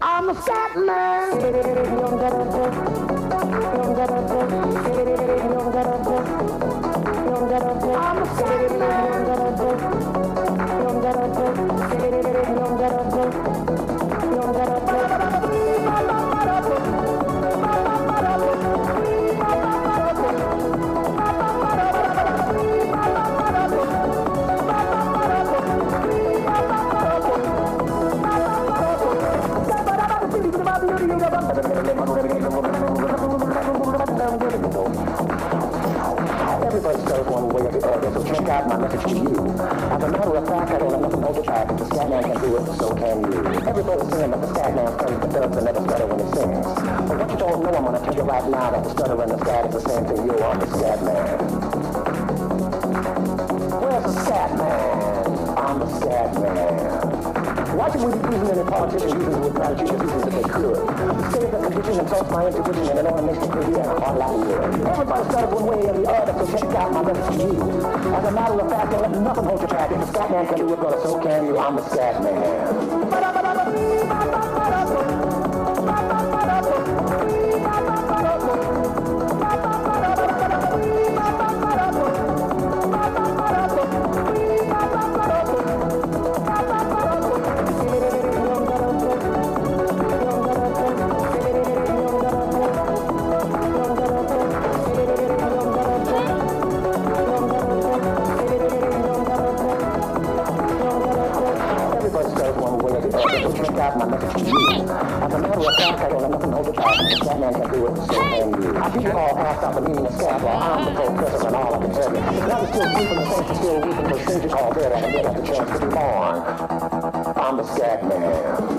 I'm a fat man. Everybody starts one way or the other, so check out my message to you. As a matter of fact, I don't have nothing to hold you back. If the Scatman can do it, so can you. Everybody's saying that the Scatman plays the dubs and never stutter when he sings. But what you don't know, I'm gonna tell you right now that the stutter and the scat is the same thing. You are the Scatman. Where's the Scatman? I'm the Scatman. Why should we be using any politicians using the politicians using if they could? Say the condition insults my intuition and makes me crazy and a hard lot of. Everybody started one way or the other, so check out my message to you. As a matter of fact, don't let nothing hold you back. If the Scatman can do it, brother, so can you. I'm the Scatman. I'm the Scatman.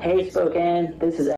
Hey Spokane, this is